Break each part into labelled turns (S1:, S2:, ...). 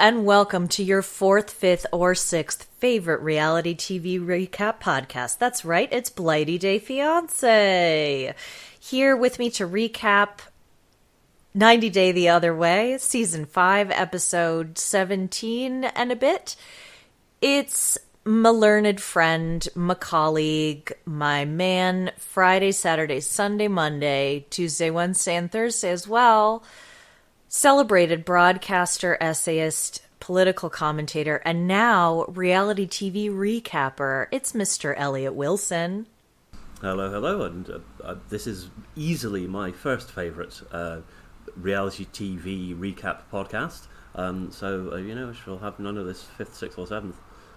S1: and welcome to your fourth, fifth, or sixth favorite reality TV recap podcast. That's right, it's Blighty Day Fiance. Here with me to recap 90 Day the Other Way, season 5, episode 17 and a bit. It's my learned friend, my colleague, my man, Friday, Saturday, Sunday, Monday, Tuesday, Wednesday, and Thursday as well celebrated broadcaster, essayist, political commentator, and now reality TV recapper. It's Mr. Eliot Wilson.
S2: Hello, hello, and uh, uh, this is easily my first favourite uh, reality TV recap podcast. Um, so uh, you know, she'll have none of this fifth, sixth, or seventh.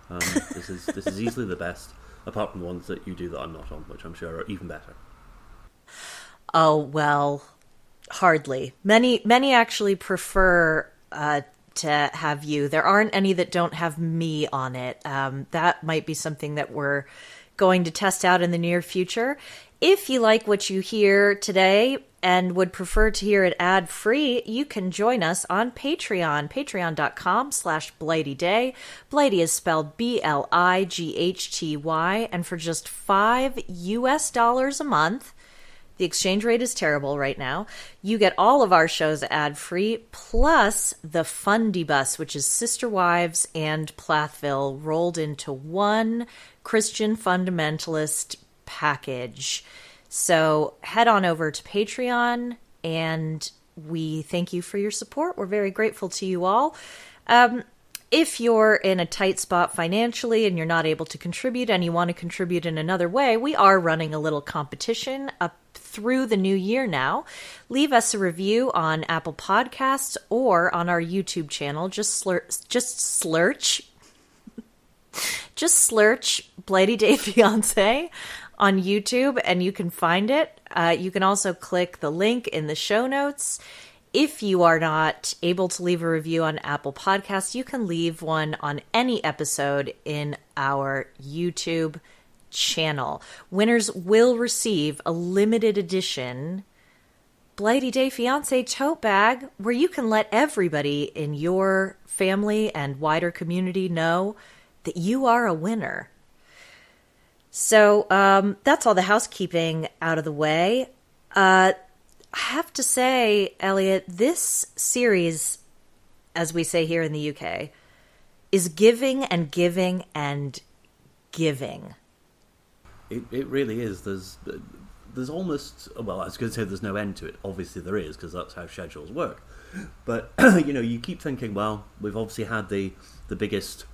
S2: Um, this is this is easily the best, apart from the ones that you do that I'm not on, which I'm sure are even better.
S1: Oh well, hardly. Many many actually prefer uh, to have you. There aren't any that don't have me on it. Um, that might be something that we're going to test out in the near future. If you like what you hear today and would prefer to hear it ad free, you can join us on Patreon, patreon.com slash blighty day. Blighty is spelled B L I G H T Y, and for just five US dollars a month, the exchange rate is terrible right now. You get all of our shows ad free, plus the Fundy Bus, which is Sister Wives and Plathville rolled into one Christian fundamentalist package. So head on over to Patreon and we thank you for your support. We're very grateful to you all. Um, if you're in a tight spot financially and you're not able to contribute and you want to contribute in another way, we are running a little competition up through the new year now. Leave us a review on Apple Podcasts or on our YouTube channel. Just slur- just slurch. just slurch Blighty Day Fiance on YouTube and you can find it. Uh, you can also click the link in the show notes if you are not able to leave a review on Apple Podcasts, you can leave one on any episode in our YouTube channel. Winners will receive a limited edition Blighty Day Fiance tote bag where you can let everybody in your family and wider community know that you are a winner. So um, that's all the housekeeping out of the way. Uh, I have to say, Eliot, this series, as we say here in the UK, is giving and giving and giving.
S2: It, it really is. There's there's almost well, I was going to say there's no end to it. Obviously there is because that's how schedules work. But you know, you keep thinking, well, we've obviously had the the biggest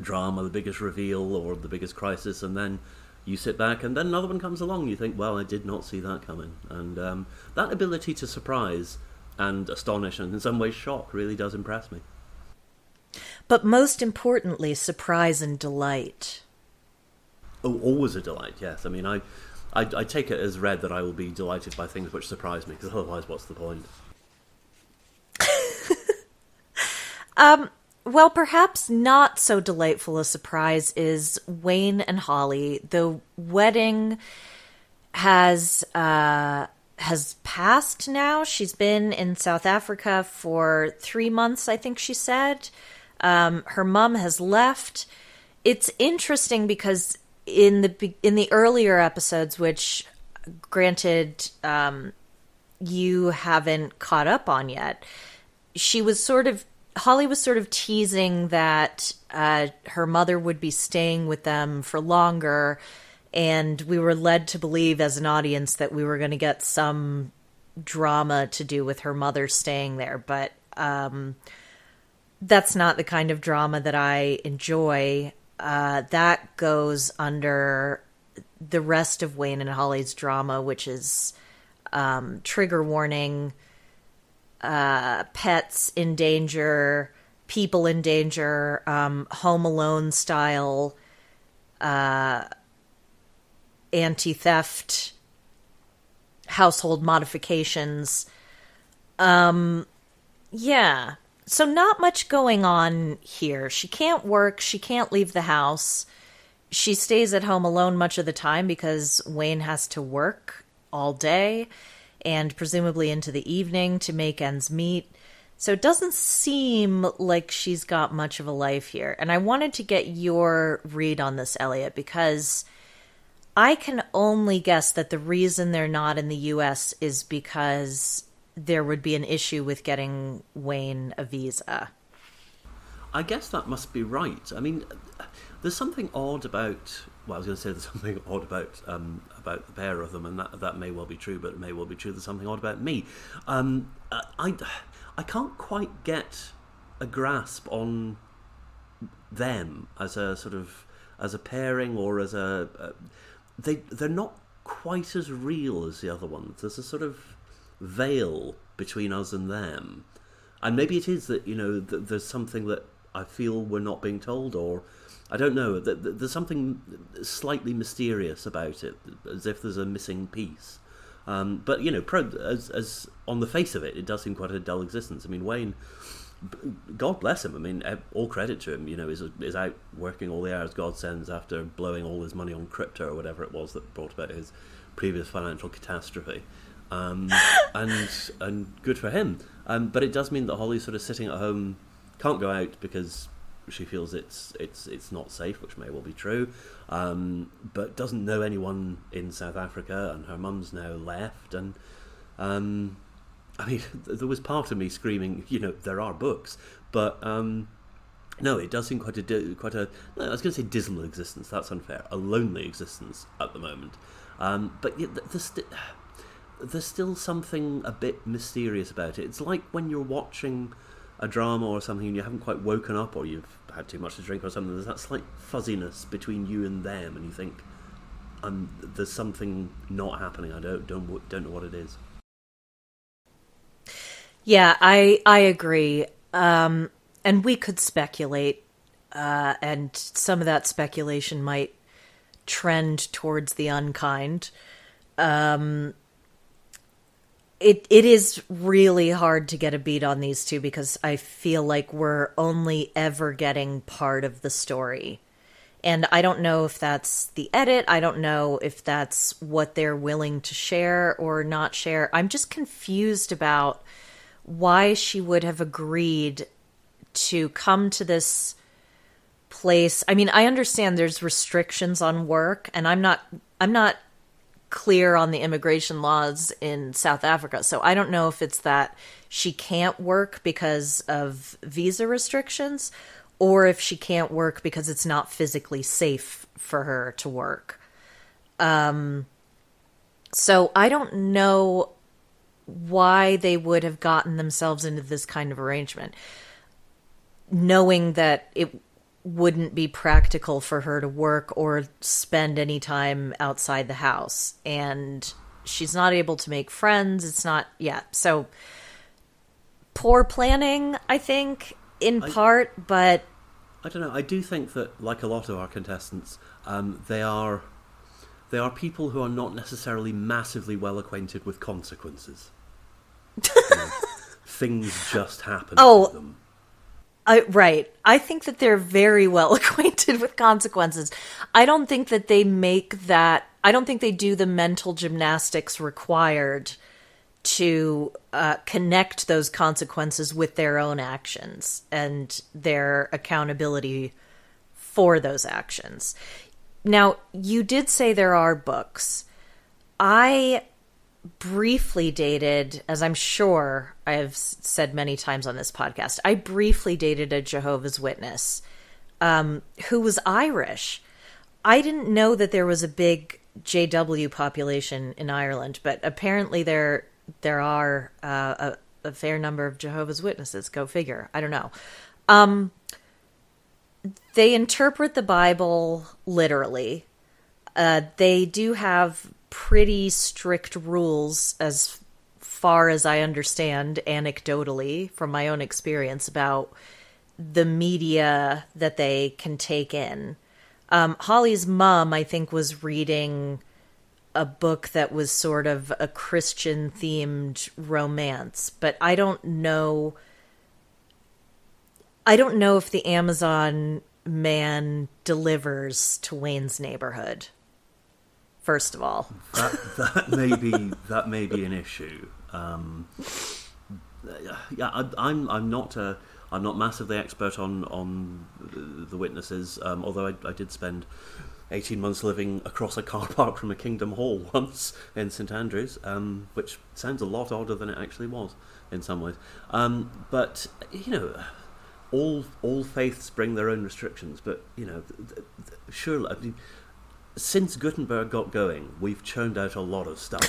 S2: drama, the biggest reveal, or the biggest crisis, and then you sit back and then another one comes along you think well i did not see that coming and um, that ability to surprise and astonish and in some ways shock really does impress me
S1: but most importantly surprise and delight
S2: oh always a delight yes i mean i i, I take it as read that i will be delighted by things which surprise me because otherwise what's the point
S1: um well, perhaps not so delightful a surprise is Wayne and Holly. The wedding has uh, has passed now. She's been in South Africa for three months, I think she said. Um, her mom has left. It's interesting because in the in the earlier episodes, which granted um, you haven't caught up on yet, she was sort of Holly was sort of teasing that uh, her mother would be staying with them for longer, and we were led to believe as an audience that we were going to get some drama to do with her mother staying there. But um, that's not the kind of drama that I enjoy. Uh, that goes under the rest of Wayne and Holly's drama, which is um, trigger warning uh, pets in danger, people in danger, um, Home Alone style uh, anti theft, household modifications. Um, yeah. So, not much going on here. She can't work, she can't leave the house. She stays at home alone much of the time because Wayne has to work all day and presumably into the evening to make ends meet. So it doesn't seem like she's got much of a life here. And I wanted to get your read on this, Eliot, because I can only guess that the reason they're not in the US is because there would be an issue with getting Wayne a visa.
S2: I guess that must be right. I mean, there's something odd about. Well, I was going to say there's something odd about um, about the pair of them, and that that may well be true, but it may well be true. There's something odd about me. Um, I I can't quite get a grasp on them as a sort of as a pairing or as a, a they they're not quite as real as the other ones. There's a sort of veil between us and them, and maybe it is that you know th- there's something that I feel we're not being told, or I don't know. That there's something slightly mysterious about it, as if there's a missing piece. Um, but you know, pro, as, as on the face of it, it does seem quite a dull existence. I mean, Wayne, God bless him. I mean, all credit to him. You know, is is out working all the hours God sends after blowing all his money on crypto or whatever it was that brought about his previous financial catastrophe. Um, and and good for him. Um, but it does mean that Holly's sort of sitting at home, can't go out because she feels it's it's it's not safe, which may well be true, um, but doesn't know anyone in South Africa, and her mum's now left, and um, I mean, there was part of me screaming, you know, there are books, but um, no, it does seem quite a quite a. No, I was going to say dismal existence. That's unfair. A lonely existence at the moment, um, but yet there's, st- there's still something a bit mysterious about it. It's like when you're watching a drama or something and you haven't quite woken up or you've had too much to drink or something, there's that slight fuzziness between you and them, and you think, um, there's something not happening. I don't don't don't know what it is.
S1: Yeah, I I agree. Um, and we could speculate, uh, and some of that speculation might trend towards the unkind. Um, it it is really hard to get a beat on these two because I feel like we're only ever getting part of the story. And I don't know if that's the edit. I don't know if that's what they're willing to share or not share. I'm just confused about why she would have agreed to come to this place. I mean, I understand there's restrictions on work and I'm not I'm not clear on the immigration laws in South Africa. So I don't know if it's that she can't work because of visa restrictions or if she can't work because it's not physically safe for her to work. Um so I don't know why they would have gotten themselves into this kind of arrangement knowing that it wouldn't be practical for her to work or spend any time outside the house. And she's not able to make friends. It's not yeah. So poor planning i think in I, part but
S2: i don't know. I do think that like a lot of our contestants um, they are they are people who are not necessarily massively well acquainted with consequences. You know, things just happen oh, to them
S1: I, right. I think that they're very well acquainted with consequences. I don't think that they make that. I don't think they do the mental gymnastics required to uh, connect those consequences with their own actions and their accountability for those actions. Now, you did say there are books. I briefly dated, as I'm sure I have said many times on this podcast, I briefly dated a Jehovah's Witness um, who was Irish. I didn't know that there was a big JW population in Ireland, but apparently there there are uh, a, a, fair number of Jehovah's Witnesses. Go figure. I don't know. Um, they interpret the Bible literally. Uh, they do have pretty strict rules as far as I understand anecdotally from my own experience about the media that they can take in. Um, Holly's mom, I think, was reading a book that was sort of a Christian themed romance, but I don't know. I don't know if the Amazon man delivers to Wayne's neighborhood first of all.
S2: That, that may be that may be an issue. Um, yeah, I, I'm I'm not a I'm not massively expert on on the witnesses, um, although I, I, did spend 18 months living across a car park from a Kingdom Hall once in St Andrews, um, which sounds a lot odder than it actually was in some ways. Um, but you know, all all faiths bring their own restrictions. But you know, surely, I mean, since Gutenberg got going, we've churned out a lot of stuff.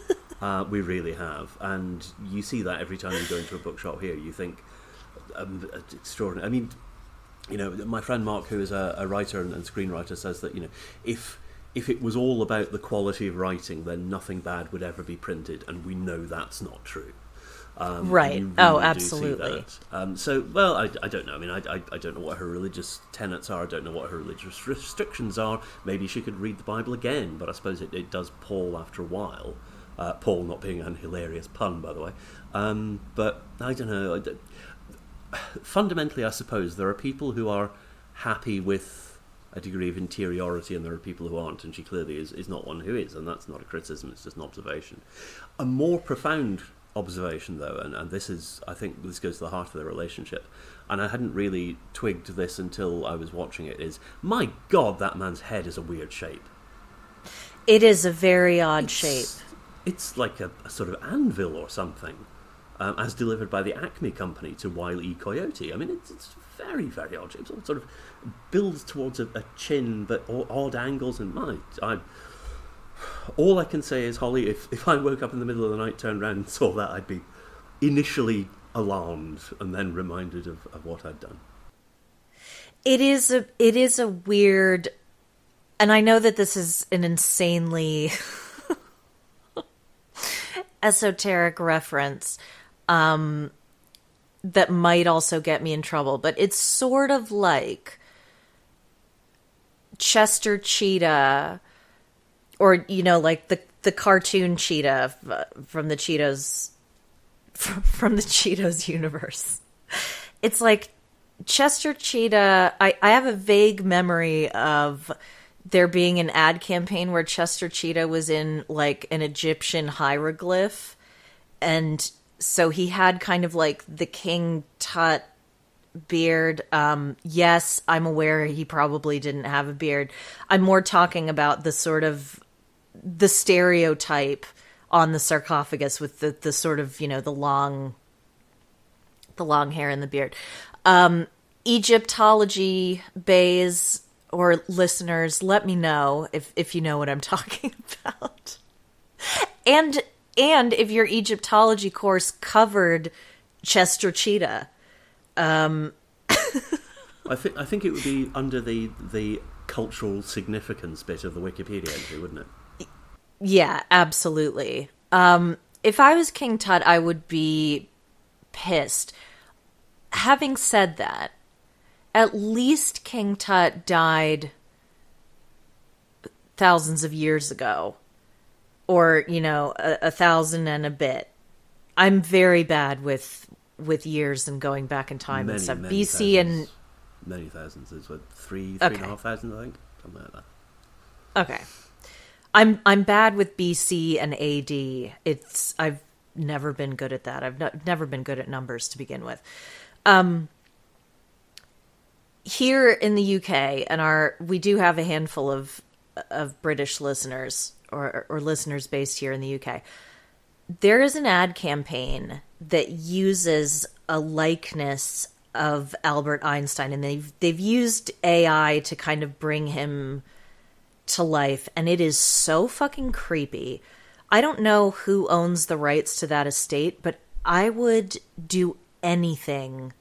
S2: uh, we really have, and you see that every time you go into a bookshop here. You think um, extraordinary. I mean, you know, my friend Mark, who is a, a writer and, and, screenwriter, says that you know, if if it was all about the quality of writing, then nothing bad would ever be printed, and we know that's not true.
S1: Um, right. Really oh, absolutely.
S2: Um, so, well, I, I don't know. I mean, I, I, I, don't know what her religious tenets are. I don't know what her religious restrictions are. Maybe she could read the Bible again, but I suppose it, it does pall after a while. Uh, Paul not being an hilarious pun, by the way. Um, but I don't know fundamentally, I suppose there are people who are happy with a degree of interiority, and there are people who aren't, and she clearly is, is not one who is, and that's not a criticism, it's just an observation. A more profound observation, though, and, and this is, I think, this goes to the heart of the relationship, and I hadn't really twigged this until I was watching it, is my God, that man's head is a weird shape.
S1: It is a very odd
S2: it's,
S1: shape.
S2: It's like a, a sort of anvil or something um, as delivered by the Acme company to Wile E. Coyote. I mean, it's, it's very, very odd. It sort of builds towards a, a chin, but odd angles. And my, I, all I can say is, Holly, if, if I woke up in the middle of the night, turned around and saw that, I'd be initially alarmed and then reminded of, of what I'd done.
S1: It is a it is a weird and I know that this is an insanely esoteric reference, um, that might also get me in trouble. But it's sort of like Chester Cheetah, or you know, like the the cartoon cheetah from the Cheetos from, from the Cheetos universe. It's like Chester Cheetah. I I have a vague memory of there being an ad campaign where Chester Cheetah was in like an Egyptian hieroglyph and so he had kind of like the King Tut beard. Um, yes, I'm aware he probably didn't have a beard. I'm more talking about the sort of the stereotype on the sarcophagus with the the sort of you know the long the long hair and the beard. Um, Egyptology baes or listeners, let me know if if you know what I'm talking about. And and if your Egyptology course covered Chester Cheetah. Um,
S2: I think I think it would be under the the cultural significance bit of the Wikipedia entry, wouldn't it?
S1: Yeah, absolutely. Um, if I was King Tut, I would be pissed. Having said that, at least King Tut died thousands of years ago or you know a, a thousand and a bit. I'm very bad with with years and going back in time
S2: many,
S1: and stuff.
S2: BC
S1: thousands. and
S2: many thousands is what three three okay. and a half thousand, I think, something like that.
S1: Okay, I'm I'm bad with BC and AD. It's I've never been good at that. I've not, never been good at numbers to begin with. Um, here in the UK, and our we do have a handful of of British listeners or, or listeners based here in the UK, there is an ad campaign that uses a likeness of Albert Einstein, and they've they've used AI to kind of bring him to life, and it is so fucking creepy. I don't know who owns the rights to that estate, but I would do anything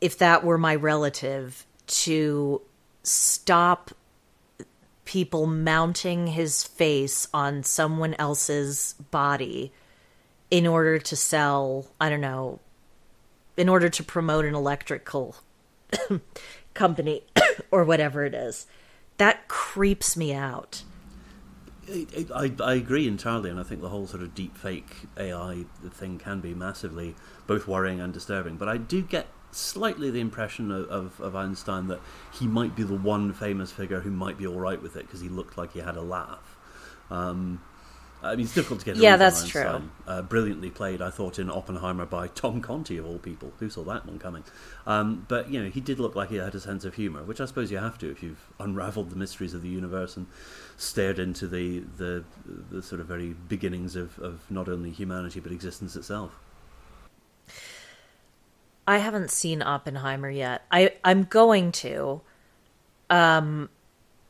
S1: if that were my relative to stop people mounting his face on someone else's body in order to sell, I don't know, in order to promote an electrical company or whatever it is. That creeps me out.
S2: I, I agree entirely, and I think the whole sort of deep fake AI thing can be massively both worrying and disturbing. But I do get slightly the impression of, of, of, Einstein that he might be the one famous figure who might be all right with it because he looked like he had a laugh. Um, I mean, it's difficult to get.
S1: Yeah, that's
S2: Einstein. Uh, brilliantly played, I thought, in Oppenheimer by Tom Conti of all people. Who saw that one coming? Um, but you know, he did look like he had a sense of humour, which I suppose you have to if you've unravelled the mysteries of the universe and stared into the the, the sort of very beginnings of, of not only humanity but existence itself.
S1: I haven't seen Oppenheimer yet. I I'm going to. Um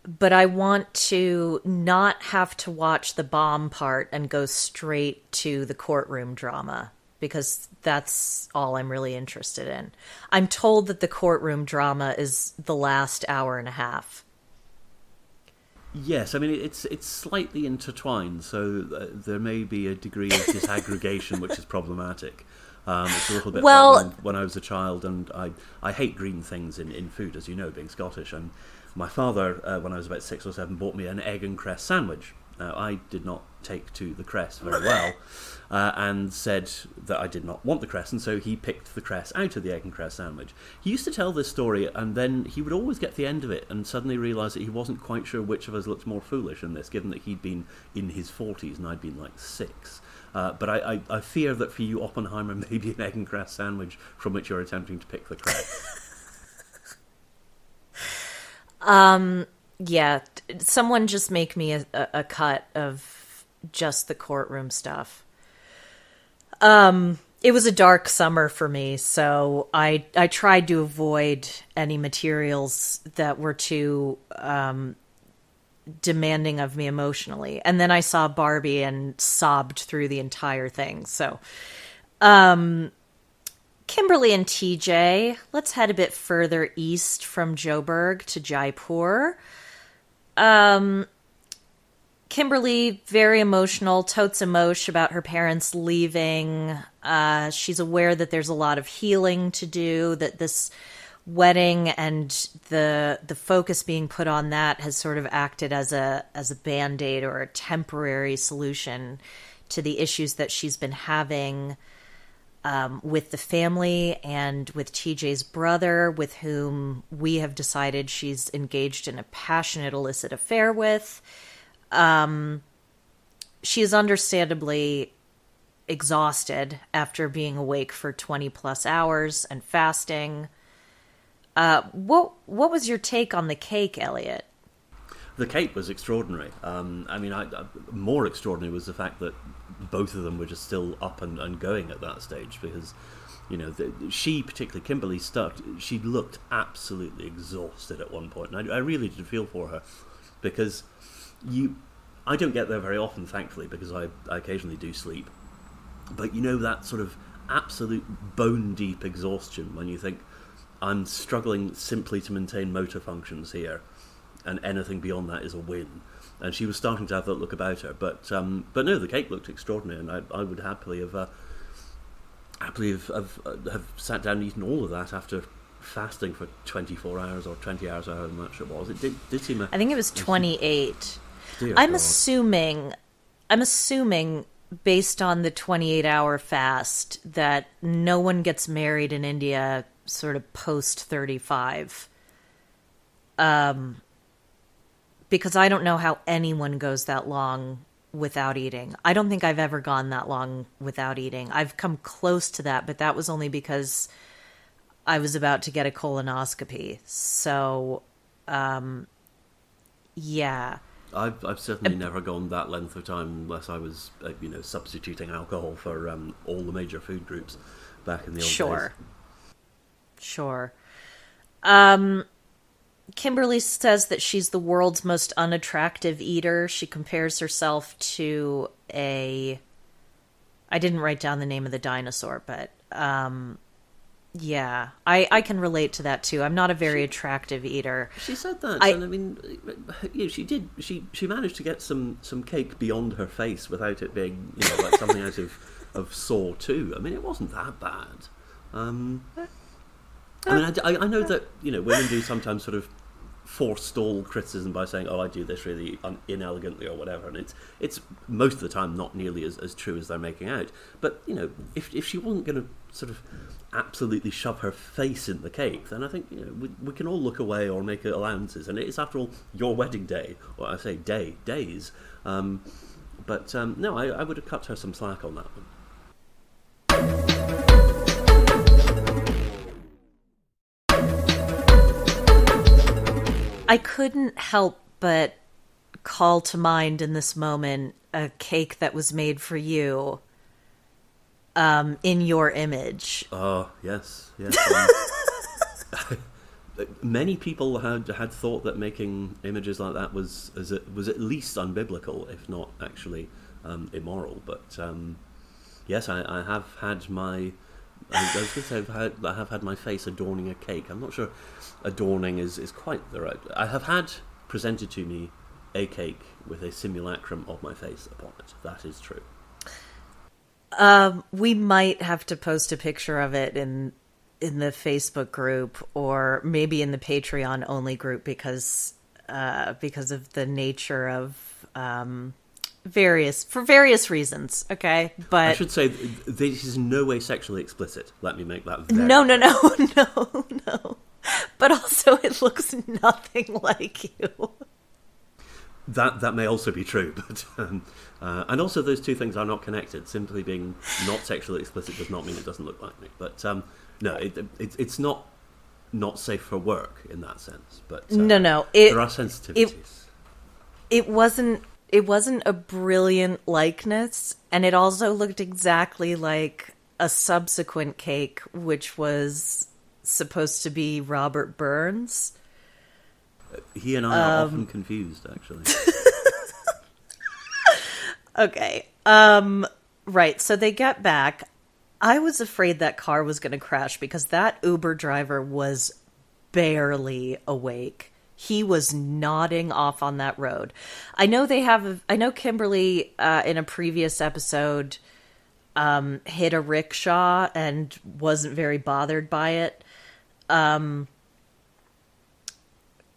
S1: but I want to not have to watch the bomb part and go straight to the courtroom drama because that's all I'm really interested in. I'm told that the courtroom drama is the last hour and a half.
S2: Yes, I mean it's it's slightly intertwined, so uh, there may be a degree of disaggregation which is problematic. Um, it's a little bit
S1: Well-
S2: like when, when I was a child, and I I hate green things in, in food, as you know, being Scottish. And my father, uh, when I was about six or seven, bought me an egg and cress sandwich. Now I did not take to the cress very well, uh, and said that I did not want the cress, and so he picked the cress out of the egg and cress sandwich. He used to tell this story, and then he would always get to the end of it and suddenly realise that he wasn't quite sure which of us looked more foolish in this, given that he'd been in his forties and I'd been like six. Uh, but I, I, I fear that for you, Oppenheimer may be an egg and cress sandwich from which you're attempting to pick the cress.
S1: Yeah, someone just make me a, a cut of just the courtroom stuff. Um, it was a dark summer for me, so I I tried to avoid any materials that were too um, demanding of me emotionally. And then I saw Barbie and sobbed through the entire thing. So, um, Kimberly and TJ, let's head a bit further east from Joburg to Jaipur. Um, Kimberly, very emotional, totes emotion about her parents leaving. Uh, she's aware that there's a lot of healing to do, that this wedding and the the focus being put on that has sort of acted as a as a band-aid or a temporary solution to the issues that she's been having um, with the family and with TJ's brother, with whom we have decided she's engaged in a passionate illicit affair with. Um, she is understandably exhausted after being awake for 20 plus hours and fasting. Uh, what what was your take on the cake, Eliot?
S2: The cake was extraordinary. Um, I mean, I, I, more extraordinary was the fact that both of them were just still up and, and going at that stage because, you know, the, she, particularly Kimberly Stuck, she looked absolutely exhausted at one point, and I, I really did feel for her because you, I don't get there very often, thankfully, because I, I occasionally do sleep, but you know that sort of absolute bone deep exhaustion when you think I'm struggling simply to maintain motor functions here and anything beyond that is a win. And she was starting to have that look about her, but um, but no, the cake looked extraordinary, and I, I would happily have uh, happily have, have uh, have sat down and eaten all of that after fasting for 24 hours or 20 hours, or however much it was. It did, did seem a
S1: I think it was 28.
S2: dear
S1: I'm
S2: God.
S1: assuming I'm assuming based on the 28 hour fast that no one gets married in India sort of post 35. Um because I don't know how anyone goes that long without eating. I don't think I've ever gone that long without eating. I've come close to that, but that was only because I was about to get a colonoscopy. So um yeah.
S2: I've, I've certainly never gone that length of time unless I was, uh, you know, substituting alcohol for um, all the major food groups back in the old
S1: Sure.
S2: days.
S1: Sure. Um, Kimberly says that she's the world's most unattractive eater. She compares herself to a. I didn't write down the name of the dinosaur, but um, yeah, I I can relate to that too. I'm not a very attractive eater.
S2: She said that,
S1: I-
S2: and I mean, know, she did. She she managed to get some some cake beyond her face without it being, you know, like something out of of Saw too. I mean, it wasn't that bad. Um, I mean, I, I- I know that you know women do sometimes sort of forestall criticism by saying, "Oh, I do this really un- inelegantly" or whatever, and it's it's most of the time not nearly as, as true as they're making out. But you know, if if she wasn't going to sort of absolutely shove her face in the cake, then I think you know we, we can all look away or make allowances. And it is, after all, your wedding day, or I say day days. Um, but um, no, I, I would have cut her some slack on that one.
S1: I couldn't help but call to mind in this moment a cake that was made for you um, in your image.
S2: Oh yes, yes. um, many people had had thought that making images like that was as it was at least unbiblical, if not actually um, immoral. But um, yes, I, I have had my. I was going to say I've had, I have had my face adorning a cake. I'm not sure adorning is, is quite the right. I have had presented to me a cake with a simulacrum of my face upon it. That is true.
S1: Um, we might have to post a picture of it in in the Facebook group or maybe in the Patreon only group because uh, because of the nature of um, various for various reasons. Okay, but
S2: I should say this is no way sexually explicit. Let me make that very
S1: no, no, no, no, no. But also, it looks nothing like you.
S2: That that may also be true, but um, uh, and also those two things are not connected. Simply being not sexually explicit does not mean it doesn't look like me. But um, no, it, it, it's not not safe for work in that sense. But uh,
S1: No, no, it-
S2: there are sensitivities.
S1: It wasn't. It wasn't a brilliant likeness, and it also looked exactly like a subsequent cake, which was supposed to be Robert Burns.
S2: he and I are
S1: um,
S2: often confused, actually.
S1: Okay. Um right, so they get back. I was afraid that car was going to crash because that Uber driver was barely awake. He was nodding off on that road. I know they have I know Kimberly uh in a previous episode um hit a rickshaw and wasn't very bothered by it. Um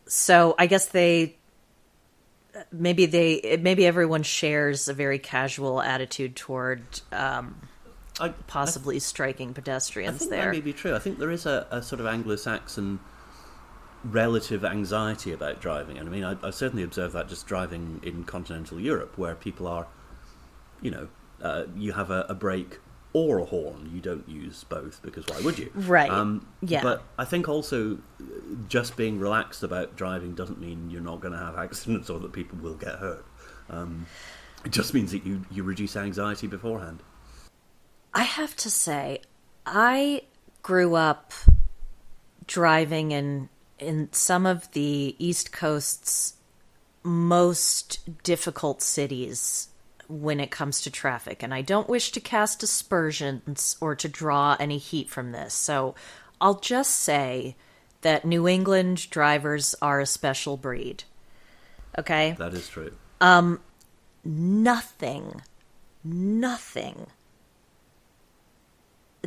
S1: so I guess they maybe they maybe everyone shares a very casual attitude toward um,
S2: I,
S1: possibly striking
S2: I
S1: pedestrians
S2: think
S1: there.
S2: that may be true. I think there is a, a sort of Anglo-Saxon relative anxiety about driving, and I mean, I, I certainly observe that just driving in continental Europe, where people are, you know, uh, you have a, a brake or a horn. You don't use both because why would you?
S1: Right.
S2: Um,
S1: Yeah.
S2: But I think also uh, just being relaxed about driving doesn't mean you're not going to have accidents or that people will get hurt. Um, it just means that you, you reduce anxiety beforehand.
S1: I have to say, I grew up driving in in some of the East Coast's most difficult cities when it comes to traffic, and I don't wish to cast aspersions or to draw any heat from this. So I'll just say that New England drivers are a special breed. Okay?
S2: That is true.
S1: Um, nothing, nothing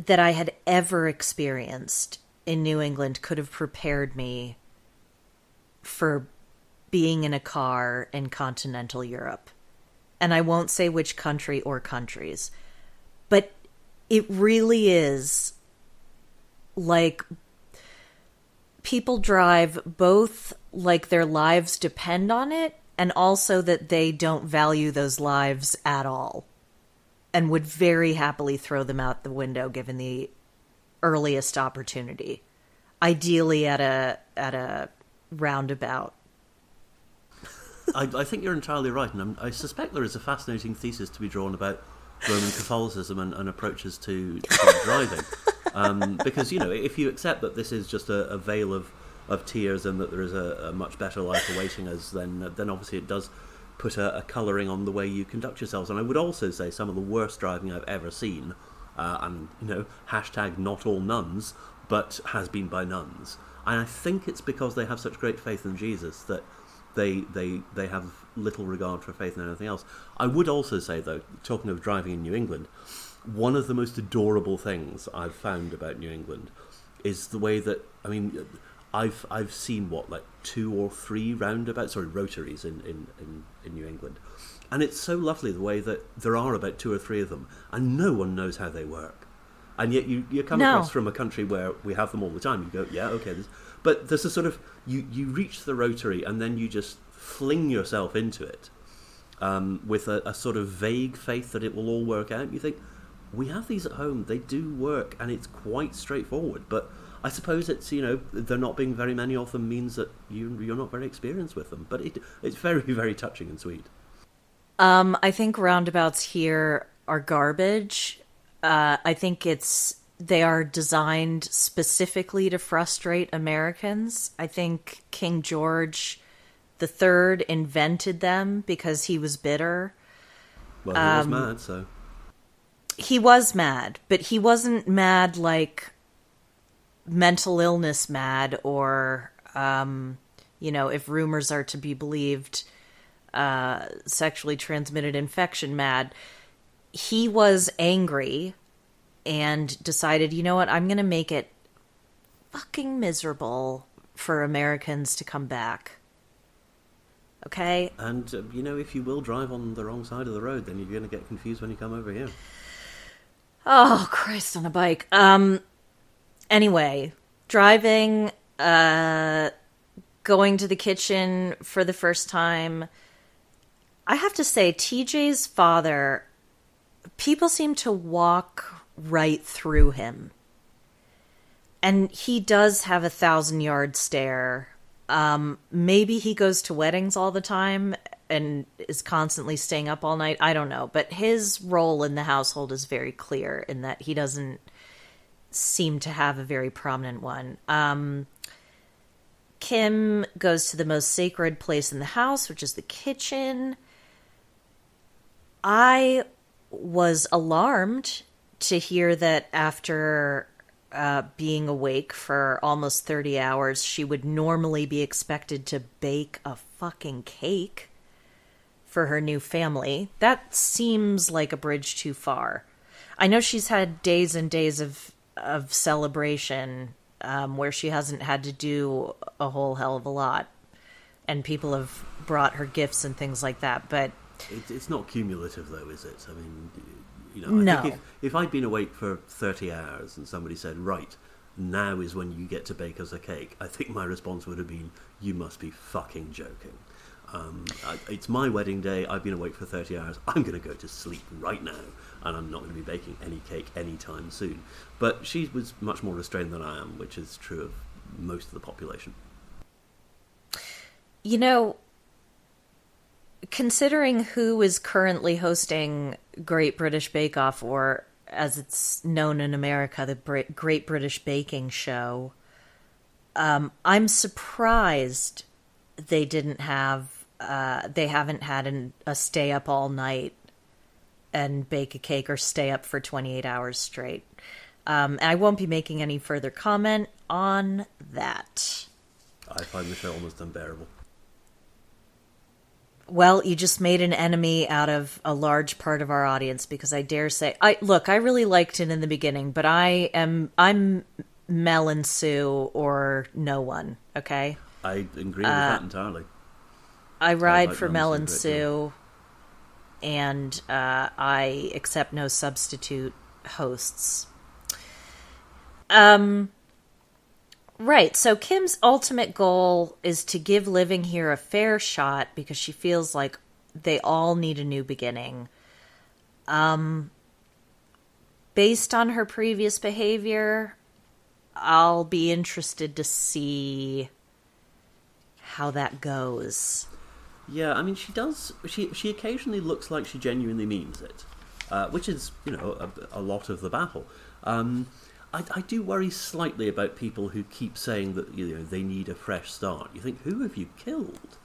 S1: that I had ever experienced in New England could have prepared me for being in a car in continental Europe. And I won't say which country or countries, but it really is like people drive both like their lives depend on it and also that they don't value those lives at all and would very happily throw them out the window given the earliest opportunity ideally at a at a roundabout
S2: I, I think you're entirely right, and I'm, I suspect there is a fascinating thesis to be drawn about Roman Catholicism and, and approaches to, to driving. Um, because, you know, if you accept that this is just a, a veil of, of tears and that there is a, a much better life awaiting us, then, then obviously it does put a, a colouring on the way you conduct yourselves. And I would also say some of the worst driving I've ever seen, uh, and, you know, hashtag not all nuns, but has been by nuns. And I think it's because they have such great faith in Jesus that they they they have little regard for faith and anything else. I would also say though, talking of driving in New England, one of the most adorable things I've found about New England is the way that I mean, I've I've seen what like two or three roundabouts, sorry, rotaries in in, in, in New England, and it's so lovely the way that there are about two or three of them, and no one knows how they work. And yet you, you come
S1: No.
S2: across from a country where we have them all the time. You go, yeah, okay. This, but there's a sort of you you reach the rotary and then you just fling yourself into it, um, with a, a sort of vague faith that it will all work out. You think we have these at home; they do work, and it's quite straightforward. But I suppose it's you know there not being very many of them means that you you're not very experienced with them. But it, it's very very touching and sweet.
S1: Um, I think roundabouts here are garbage. Uh, I think it's they are designed specifically to frustrate Americans. I think King George the Third invented them because he was bitter.
S2: Well, he um, was mad, so
S1: he was mad, but he wasn't mad like mental illness mad or um, you know, if rumors are to be believed, uh, sexually transmitted infection mad. He was angry and decided, you know what, I'm going to make it fucking miserable for Americans to come back. Okay?
S2: And, uh, you know, if you will drive on the wrong side of the road, then you're going to get confused when you come over here.
S1: Oh, Christ on a bike. Um, anyway, driving, uh, going to the kitchen for the first time. I have to say, TJ's father, people seem to walk right through him. And he does have a thousand yard stare. Um, maybe he goes to weddings all the time and is constantly staying up all night. I don't know. But his role in the household is very clear in that he doesn't seem to have a very prominent one. Um, Kim goes to the most sacred place in the house, which is the kitchen. I was alarmed to hear that after uh, being awake for almost 30 hours, she would normally be expected to bake a fucking cake for her new family. That seems like a bridge too far. I know she's had days and days of of celebration um, where she hasn't had to do a whole hell of a lot, and people have brought her gifts and things like that. But
S2: it, it's not cumulative, though, is it? I mean, you know, I
S1: no.
S2: think if, if I'd been awake for 30 hours and somebody said, right, now is when you get to bake us a cake, I think my response would have been, you must be fucking joking. Um, I, it's my wedding day. I've been awake for 30 hours. I'm going to go to sleep right now, and I'm not going to be baking any cake anytime soon. But she was much more restrained than I am, which is true of most of the population.
S1: You know, considering who is currently hosting Great British Bake Off, or as it's known in America, the Great British Baking Show, um, I'm surprised they didn't have, uh, they haven't had an, a stay up all night and bake a cake or stay up for 28 hours straight. Um, I won't be making any further comment on that.
S2: I find the show almost unbearable.
S1: Well, you just made an enemy out of a large part of our audience because I dare say, I look, I really liked it in the beginning, but I am I'm Mel and Sue or no one. Okay,
S2: I agree with uh, that entirely.
S1: I ride I for Mel and Sue, and uh, I accept no substitute hosts. Um, Right. So Kim's ultimate goal is to give living here a fair shot because she feels like they all need a new beginning. Um based on her previous behavior, I'll be interested to see how that goes.
S2: Yeah, I mean she does she she occasionally looks like she genuinely means it. Uh, which is, you know, a, a lot of the battle. Um, I, I, do worry slightly about people who keep saying that you know they need a fresh start. You think, who have you killed?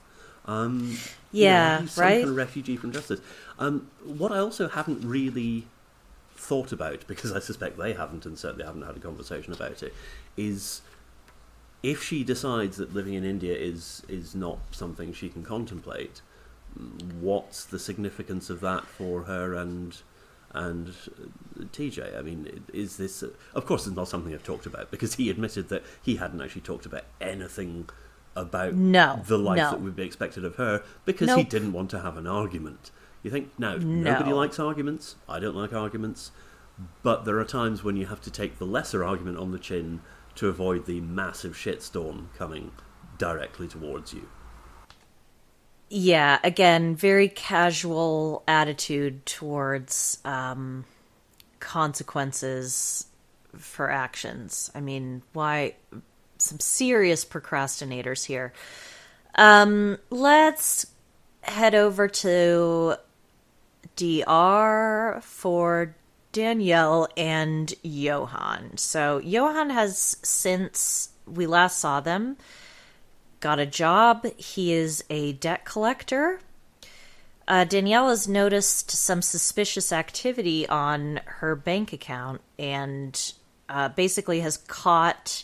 S2: Um,
S1: yeah,
S2: you know,
S1: right.
S2: Kind of refugee from justice. Um, what I also haven't really thought about, because I suspect they haven't, and certainly haven't had a conversation about it, is if she decides that living in India is is not something she can contemplate. What's the significance of that for her and and TJ. I mean, is this? Uh, of course, it's not something I've talked about because he admitted that he hadn't actually talked about anything about
S1: no,
S2: the life
S1: no.
S2: that would be expected of her because
S1: nope.
S2: he didn't want to have an argument. You think no,
S1: no,
S2: nobody likes arguments. I don't like arguments, but there are times when you have to take the lesser argument on the chin to avoid the massive shitstorm coming directly towards you.
S1: Yeah, again, very casual attitude towards um, consequences for actions. I mean, why? Some serious procrastinators here. Um, let's head over to DR for Daniele and Yohan. So, Yohan has, since we last saw them, got a job. He is a debt collector. Uh, Daniele has noticed some suspicious activity on her bank account and uh, basically has caught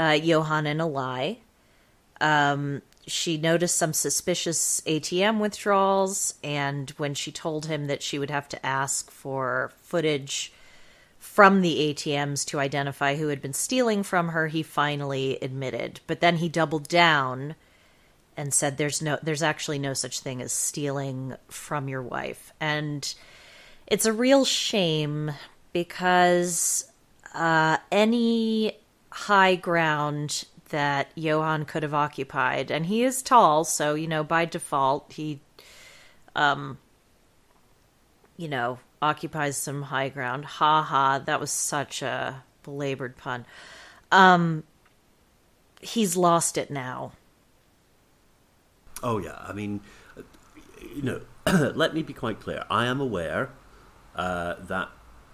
S1: uh, Yohan in a lie. Um, she noticed some suspicious ATM withdrawals, and when she told him that she would have to ask for footage from the ATMs to identify who had been stealing from her, he finally admitted. But then he doubled down and said there's no there's actually no such thing as stealing from your wife. And it's a real shame because uh, any high ground that Yohan could have occupied, and he is tall, so you know by default he, um, you know, occupies some high ground. Ha ha! That was such a belabored pun. Um, he's lost it now.
S2: Oh yeah, I mean, you know, let me be quite clear. I am aware uh, that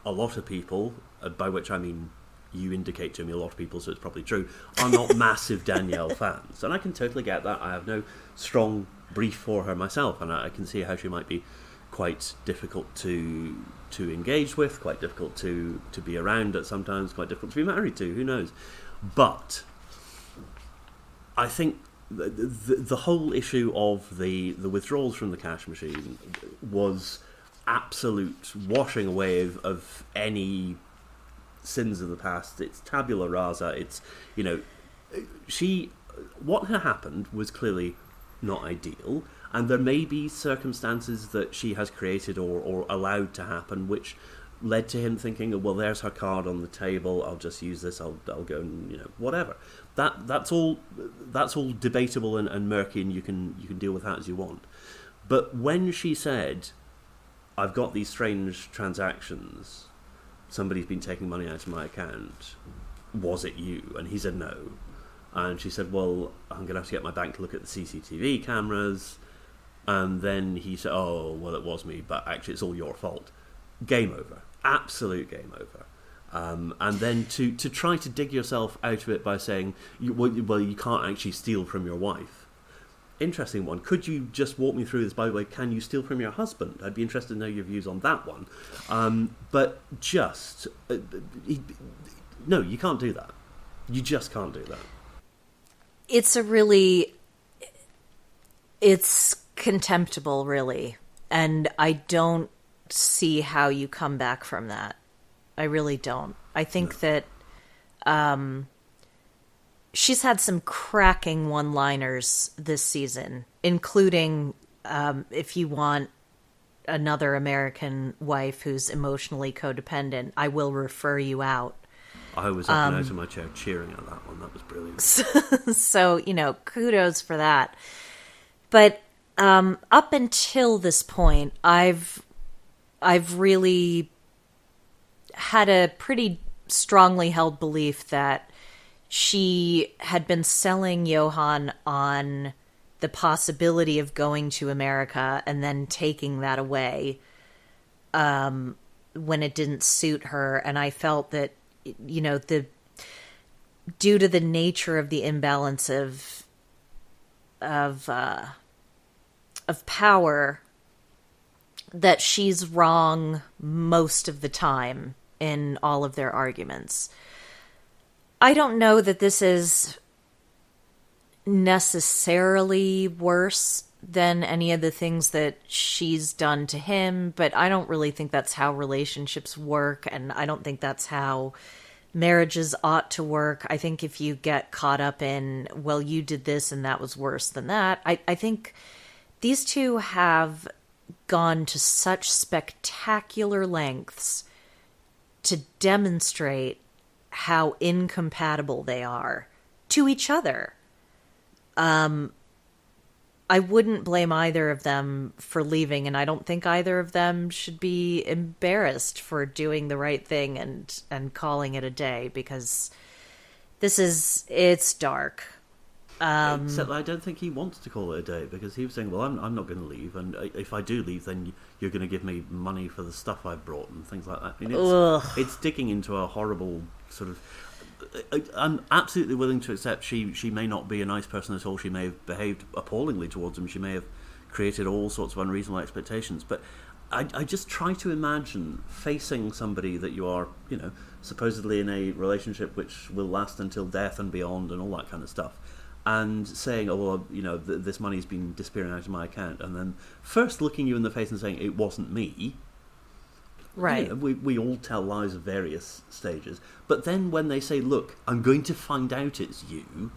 S2: a lot of people, uh, by which I mean you indicate to me a lot of people, so it's probably true, are not massive Daniele fans. And I can totally get that. I have no strong brief for her myself, and I, I can see how she might be quite difficult to to engage with, quite difficult to, to be around at sometimes, quite difficult to be married to, who knows. But I think the, the, the whole issue of the, the withdrawals from the cash machine was absolute washing away of, of any sins of the past. It's tabula rasa. It's you know, she what had happened was clearly not ideal, and there may be circumstances that she has created or, or allowed to happen which led to him thinking, well, there's her card on the table. I'll just use this. I'll I'll go and you know whatever. That that's all that's all debatable and, and murky, and you can you can deal with that as you want. But when she said, "I've got these strange transactions," somebody's been taking money out of my account. Was it you? And he said no. And she said, well, I'm going to have to get my bank to look at the CCTV cameras. And then he said, oh, well, it was me, but actually it's all your fault. Game over. Absolute game over. Um, and then to, to try to dig yourself out of it by saying, you, well, well, you can't actually steal from your wife interesting one. Could you just walk me through this? By the way, can you steal from your husband? I'd be interested to know your views on that one. Um, but just uh, he, no, you can't do that. You just can't do that.
S1: It's a really, it's contemptible, really, and I don't see how you come back from that. I really don't. I think that um, she's had some cracking one liners this season, including um, if you want another American wife who's emotionally codependent, I will refer you out.
S2: I was up um, out of my chair cheering at that one. That was brilliant.
S1: So, you know, kudos for that. But um, up until this point, I've I've really had a pretty strongly held belief that she had been selling Yohan on the possibility of going to America and then taking that away um, when it didn't suit her. And I felt that, you know, the due to the nature of the imbalance of of uh, of power, that she's wrong most of the time in all of their arguments. I don't know that this is necessarily worse than any of the things that she's done to him, but I don't really think that's how relationships work, and I don't think that's how marriages ought to work. I think if you get caught up in, well, you did this and that was worse than that, I, I think these two have gone to such spectacular lengths to demonstrate how incompatible they are to each other. Um, I wouldn't blame either of them for leaving, and I don't think either of them should be embarrassed for doing the right thing and and calling it a day because this is it's dark. Um,
S2: Except I don't think he wants to call it a day because he was saying, "Well, I'm, I'm not going to leave, and uh, if I do leave, then you're going to give me money for the stuff I've brought and things like that." I mean, it's, it's digging into a horrible sort of. I- I'm absolutely willing to accept she she may not be a nice person at all. She may have behaved appallingly towards him. She may have created all sorts of unreasonable expectations. But I, I just try to imagine facing somebody that you are, you know, supposedly in a relationship which will last until death and beyond, and all that kind of stuff and saying, "Oh, well, you know, th- this money's been disappearing out of my account," and then first looking you in the face and saying, "It wasn't me."
S1: right.
S2: You know, we we all tell lies at various stages, but then when they say, "Look, I'm going to find out it's you,"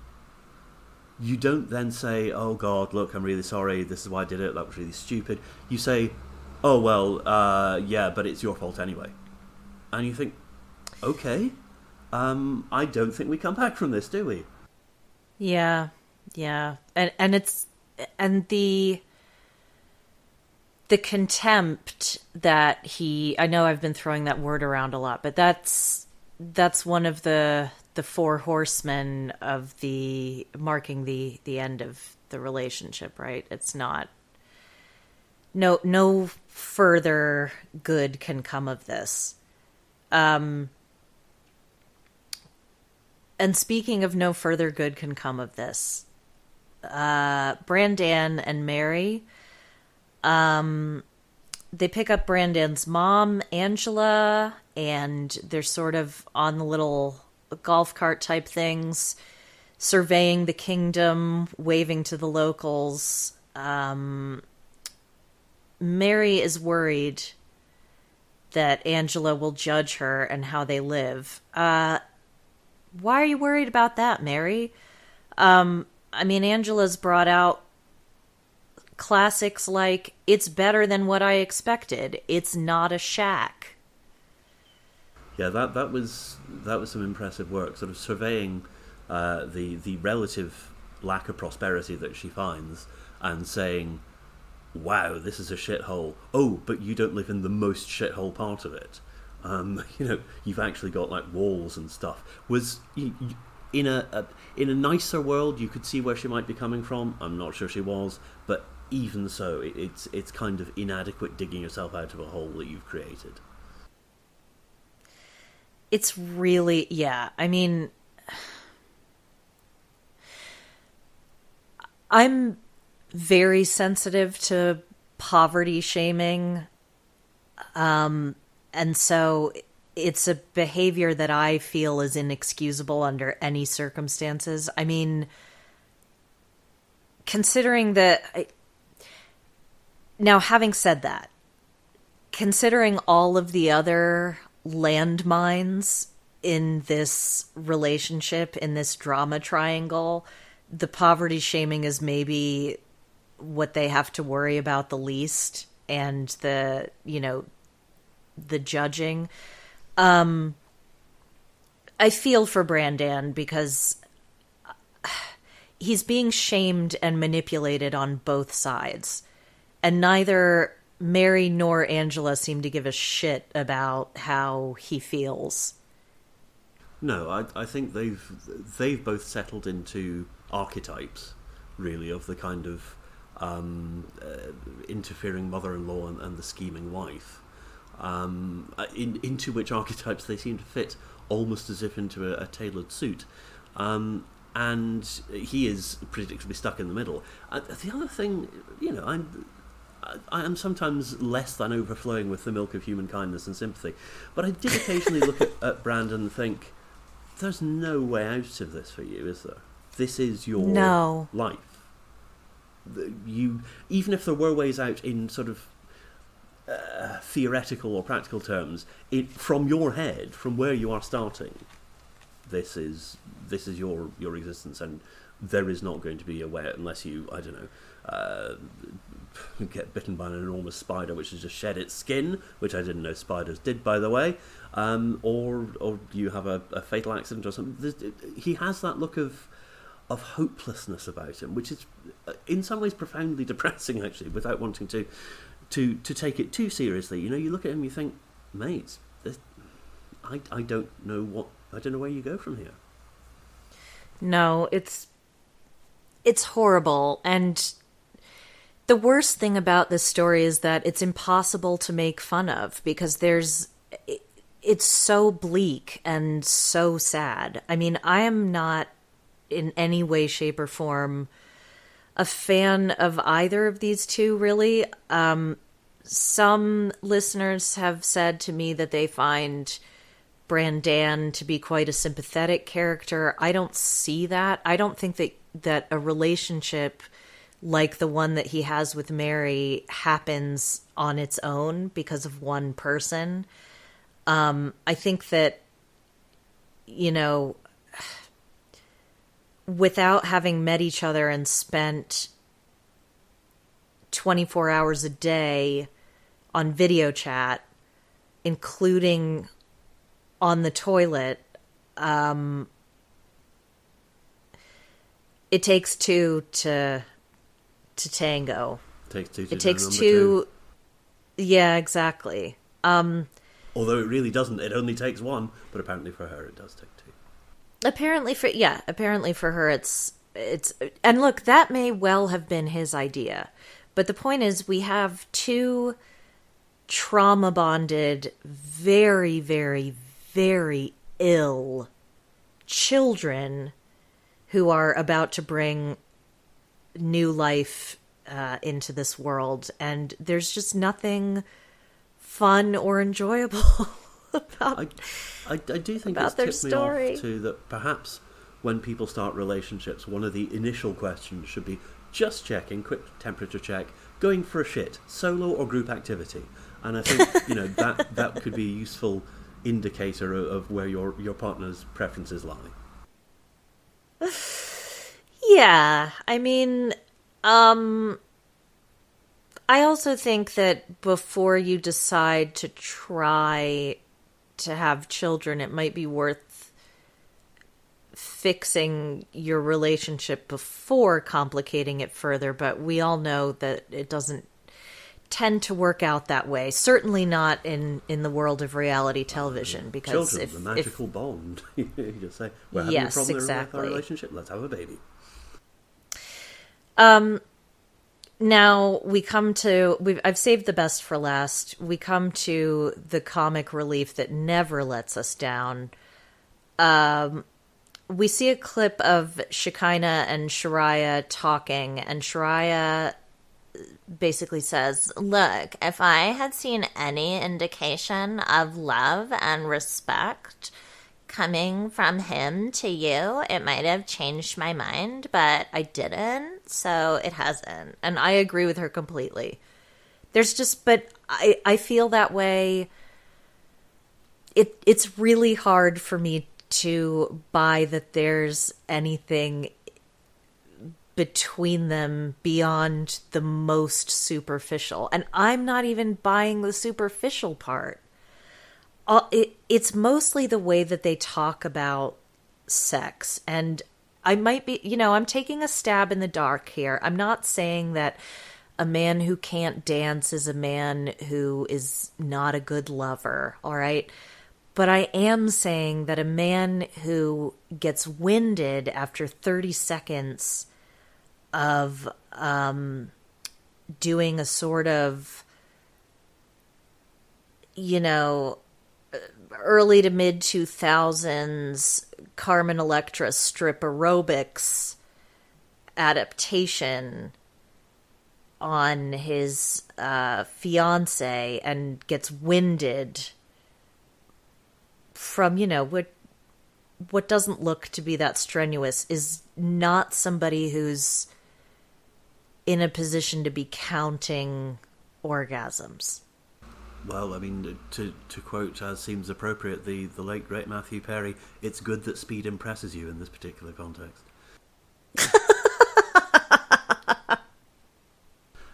S2: you don't then say, "Oh God, look, I'm really sorry. This is why I did it. That was really stupid." You say, "Oh well, uh, yeah, but it's your fault anyway," and you think, "Okay." Um, I don't think we come back from this, do we?
S1: Yeah, yeah, and and it's and the the contempt that he. I know I've been throwing that word around a lot, but that's that's one of the the four horsemen of the marking the the end of the relationship. Right? It's not. No, no further good can come of this. Um, and speaking of no further good can come of this, uh, Brandan and Mary, um, they pick up Brandan's mom, Angela, and they're sort of on the little golf cart type things, surveying the kingdom, waving to the locals. Um, Mary is worried that Angela will judge her and how they live. Uh, why are you worried about that, Mary? Um, I mean, Angela's brought out classics like "It's better than what I expected." It's not a shack.
S2: Yeah, that that was that was some impressive work, sort of surveying uh, the the relative lack of prosperity that she finds, and saying, "Wow, this is a shithole." Oh, but you don't live in the most shithole part of it. Um, you know, you've actually got like walls and stuff. Was in a, a in a nicer world, you could see where she might be coming from. I'm not sure she was, but even so, it, it's it's kind of inadequate digging yourself out of a hole that you've created.
S1: It's really, yeah. I mean, I'm very sensitive to poverty shaming. Um, and so it's a behavior that I feel is inexcusable under any circumstances. I mean, considering that. I, now, having said that, considering all of the other landmines in this relationship, in this drama triangle, the poverty shaming is maybe what they have to worry about the least and the, you know, the judging. Um I feel for Brandan because he's being shamed and manipulated on both sides. And neither Mary nor Angela seem to give a shit about how he feels.
S2: No, I, I think they've they've both settled into archetypes, really, of the kind of um, uh, interfering mother-in-law and, and the scheming wife, um, uh, in, into which archetypes they seem to fit almost as if into a, a tailored suit. Um, and he is predictably stuck in the middle. Uh, the other thing, you know, I'm I am sometimes less than overflowing with the milk of human kindness and sympathy. But I did occasionally look at, at Brandan and think, there's no way out of this for you, is there? This is your
S1: No.
S2: life. You, even if there were ways out in sort of uh, theoretical or practical terms, it from your head, from where you are starting, this is this is your your existence, and there is not going to be a way unless you, I don't know, uh, get bitten by an enormous spider which has just shed its skin, which I didn't know spiders did, by the way, um, or or you have a, a fatal accident or something. There's, he has that look of of hopelessness about him, which is uh, in some ways profoundly depressing, actually, without wanting to to to take it too seriously. You know, you look at him, you think, mate, this, I I don't know what I don't know where you go from here.
S1: No, it's it's horrible and the worst thing about this story is that it's impossible to make fun of because there's it's so bleak and so sad. I mean, I am not in any way shape or form a fan of either of these two really. Um some listeners have said to me that they find Brandan to be quite a sympathetic character. I don't see that. I don't think that that a relationship like the one that he has with Mary happens on its own because of one person. Um, I think that you know without having met each other and spent 24 hours a day on video chat including on the toilet, um, it takes two to to tango.
S2: Takes two. To
S1: it takes
S2: two,
S1: two. Yeah, exactly. Um,
S2: Although it really doesn't. It only takes one, but apparently for her it does take.
S1: Apparently for yeah, apparently for her it's it's and look, that may well have been his idea. But the point is we have two trauma bonded, very, very, very ill children who are about to bring new life uh, into this world, and there's just nothing fun or enjoyable about.
S2: I, I, I do think it's tipped me off to that perhaps when people start relationships, one of the initial questions should be just checking, quick temperature check, going for a shit, solo or group activity, and I think you know that that could be a useful indicator of, of where your your partner's preferences lie.
S1: Yeah, I mean, um, I also think that before you decide to try to have children, it might be worth fixing your relationship before complicating it further. But we all know that it doesn't tend to work out that way. Certainly not in in the world of reality television, because
S2: Children,
S1: if,
S2: the
S1: if
S2: magical bond. you just say, "We're having
S1: Yes,
S2: a problem
S1: exactly.
S2: with our relationship. Let's have a baby."
S1: Um, now we come to we've I've saved the best for last. We come to the comic relief that never lets us down. Um, we see a clip of Shekinah and Shariah talking, and Shariah basically says,
S3: Look, if I had seen any indication of love and respect coming from him to you, it might have changed my mind, but I didn't, so it hasn't.
S1: and I agree with her completely. There's just, but I I feel that way. It it's really hard for me to buy that there's anything between them beyond the most superficial, and I'm not even buying the superficial part. Uh, it, it's mostly the way that they talk about sex and i might be you know i'm taking a stab in the dark here. I'm not saying that a man who can't dance is a man who is not a good lover all right? But i am saying that a man who gets winded after 30 seconds of um doing a sort of you know early to mid 2000s Carmen Electra strip aerobics adaptation on his uh, fiance and gets winded from you know what what doesn't look to be that strenuous is not somebody who's in a position to be counting orgasms.
S2: Well, I mean, to to quote as seems appropriate, the the late great Matthew Perry, "It's good that speed impresses you in this particular context."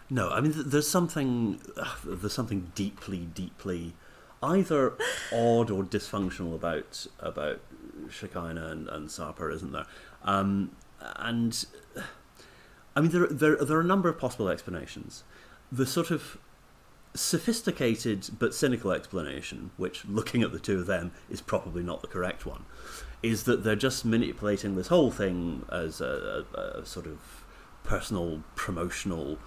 S2: no, I mean, there's something there's something deeply, deeply either odd or dysfunctional about about Shekinah and, and Sarper, isn't there? Um, and I mean, there, there, there are a number of possible explanations. The sort of sophisticated but cynical explanation, which looking at the two of them is probably not the correct one, is that they're just manipulating this whole thing as a, a, a sort of personal promotional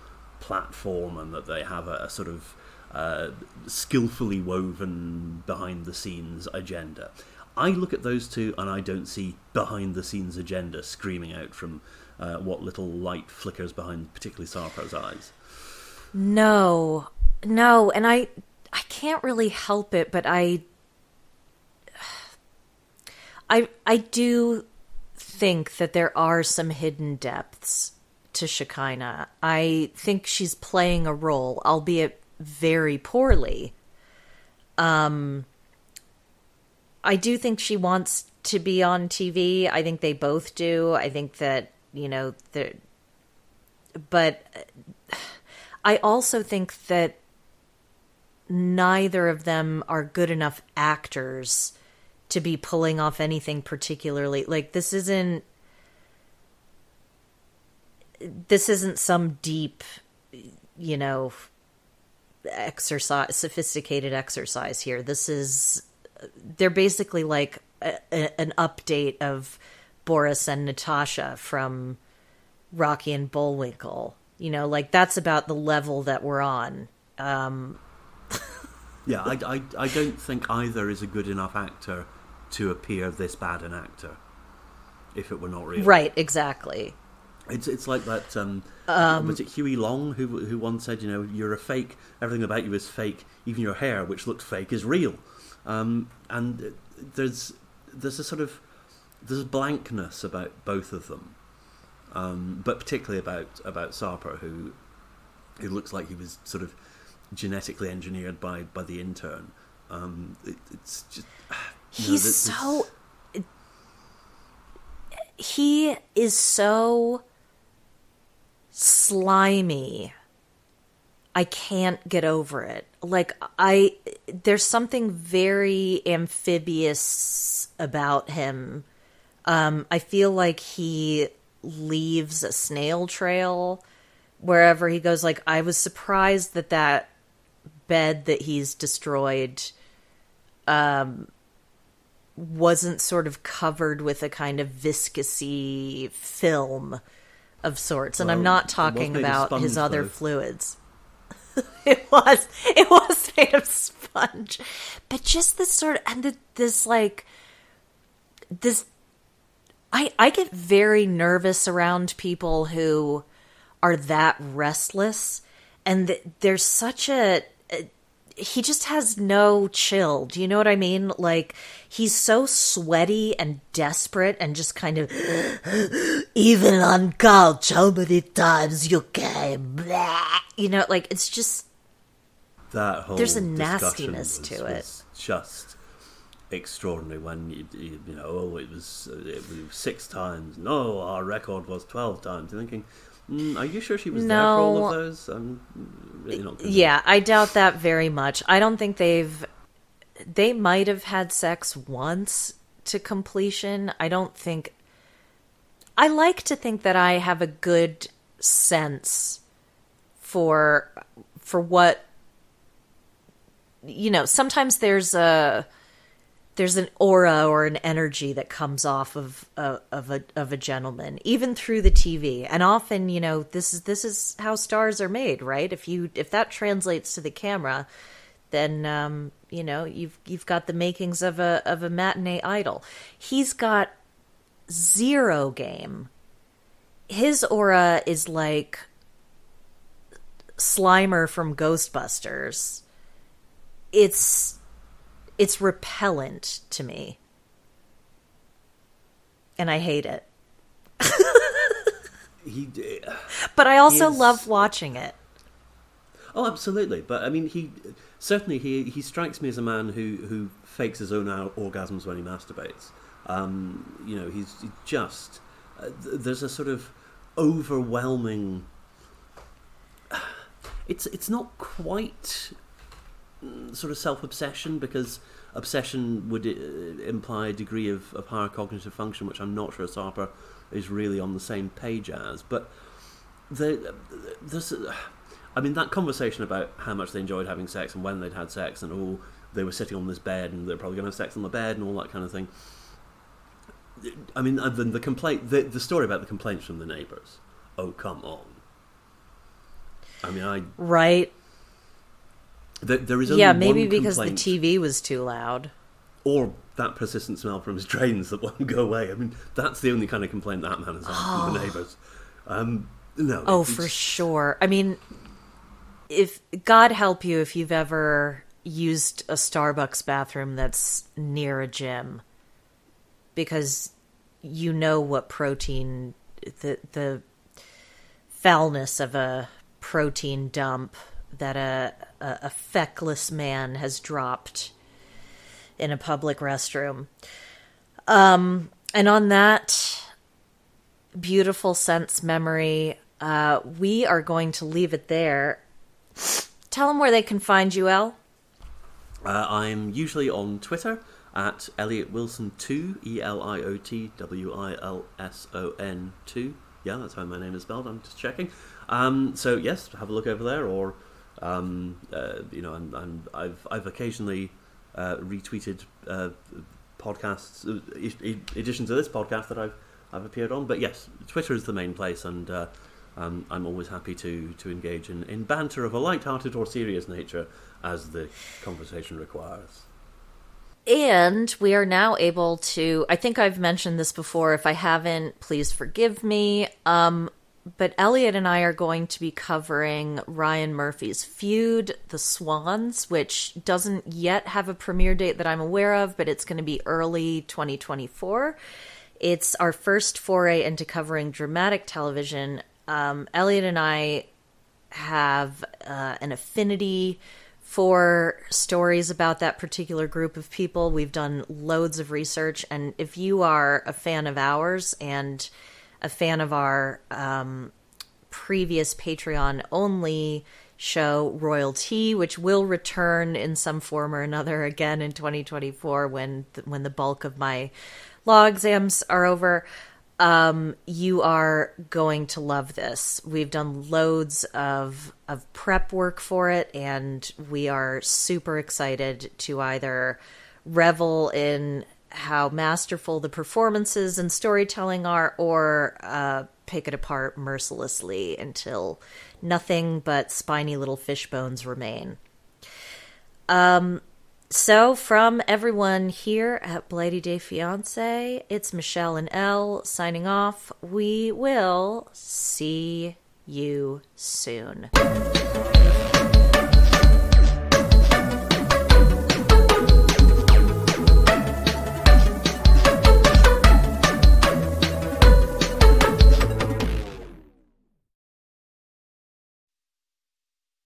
S2: platform and that they have a, a sort of uh, skillfully woven behind the scenes agenda. I look at those two and I don't see behind the scenes agenda screaming out from uh, what little light flickers behind, particularly Sarper's eyes.
S1: No, no, and I I can't really help it, but I I I do think that there are some hidden depths to Shekinah. I think she's playing a role, albeit very poorly. Um I do think she wants to be on TV. I think they both do. I think that, you know, the but I also think that neither of them are good enough actors to be pulling off anything particularly like this isn't this isn't some deep you know exercise sophisticated exercise here. This is they're basically like a, a, an update of Boris and Natasha from Rocky and Bullwinkle. You know like that's about the level that we're on. Um
S2: Yeah, I, I, I don't think either is a good enough actor to appear this bad an actor. If it were not real,
S1: right exactly
S2: It's it's like that. Um, was it Huey Long who who once said, you know, you're a fake. Everything about you is fake. Even your hair, which looked fake, is real. Um, and there's there's a sort of there's a blankness about both of them, um, but particularly about about Sarper, who who looks like he was sort of genetically engineered by by the intern. Um, it, it's just
S1: he's
S2: this-
S1: so he is so slimy. I can't get over it. Like i there's something very amphibious about him. Um i feel like he leaves a snail trail wherever he goes. Like i was surprised that that bed that he's destroyed um, wasn't sort of covered with a kind of viscousy film of sorts. And I'm not talking about
S2: sponge,
S1: his other
S2: though.
S1: fluids. it was it was made of sponge. But just this sort of and the, this like this I I get very nervous around people who are that restless and th- there's such a he just has no chill. Do you know what I mean? Like he's so sweaty and desperate and just kind of even on couch how many times you came blah. you know like it's just
S2: that whole
S1: There's a nastiness
S2: was-
S1: to it.
S2: just extraordinary when you, you, you know oh it was it was six times no our record was 12 times you're thinking mm, are you sure she was there for all of those i'm really not convinced.
S1: Yeah, I doubt that very much. I don't think they've they might have had sex once to completion. I don't think I like to think that I have a good sense for for what you know, sometimes there's a there's an aura or an energy that comes off of uh, of a of a gentleman even through the TV and often you know this is this is how stars are made right? If you if that translates to the camera then um, you know you've you've got the makings of a of a matinee idol. He's got zero game. His aura is like Slimer from Ghostbusters. It's it's repellent to me. And i hate it.
S2: He
S1: but i also
S2: He's-
S1: love watching it.
S2: Oh absolutely. But i mean he certainly he he strikes me as a man who who fakes his own orgasms when he masturbates. Um you know he's just uh, th- there's a sort of overwhelming it's it's not quite sort of self-obsession because obsession would uh, imply a degree of, of higher cognitive function which i'm not sure sarper is really on the same page as. But the there's, I mean, that conversation about how much they enjoyed having sex and when they'd had sex and all, they were sitting on this bed and they're probably going to have sex on the bed and all that kind of thing. I mean, the, the complaint, the, the story about the complaints from the neighbours. Oh, come on. I mean, I
S1: Right.
S2: There, there is only
S1: Yeah, maybe because the TV was too loud.
S2: or that persistent smell from his drains that won't go away. I mean, that's the only kind of complaint that man has had from the neighbours. Um, no,
S1: Oh, for sure. I mean, if God help you if you've ever used a Starbucks bathroom that's near a gym, because you know what protein the the foulness of a protein dump that a a, a feckless man has dropped in a public restroom. Um, and on that beautiful sense memory. Uh, we are going to leave it there. Tell them where they can find you, El.
S2: Uh, I'm usually on Twitter at Eliot Wilson two E L I O T W I L S O N two. Yeah, that's how my name is spelled. I'm just checking. Um, so yes, have a look over there, or um, uh, you know, I'm, I'm, I've I've occasionally uh, retweeted uh, podcasts, uh, editions of this podcast that I've I've appeared on. But yes, Twitter is the main place, and uh, um, I'm always happy to to engage in, in banter of a light-hearted or serious nature as the conversation requires.
S1: And we are now able to, I think I've mentioned this before. If I haven't, please forgive me. Um, but Eliot and I are going to be covering Ryan Murphy's Feud, The Swans, which doesn't yet have a premiere date that I'm aware of, but it's going to be early 2024. It's our first foray into covering dramatic television. Um, Eliot and I have uh, an affinity for stories about that particular group of people. We've done loads of research, and if you are a fan of ours and a fan of our um, previous Patreon only show Royalty, which will return in some form or another again in 2024 when the, when the bulk of my law exams are over. Um, you are going to love this. We've done loads of of prep work for it, and we are super excited to either revel in how masterful the performances and storytelling are, or uh, pick it apart mercilessly until nothing but spiny little fish bones remain. Um, so, from everyone here at Blighty Day Fiance, it's Michelle and Elle signing off. We will see you soon.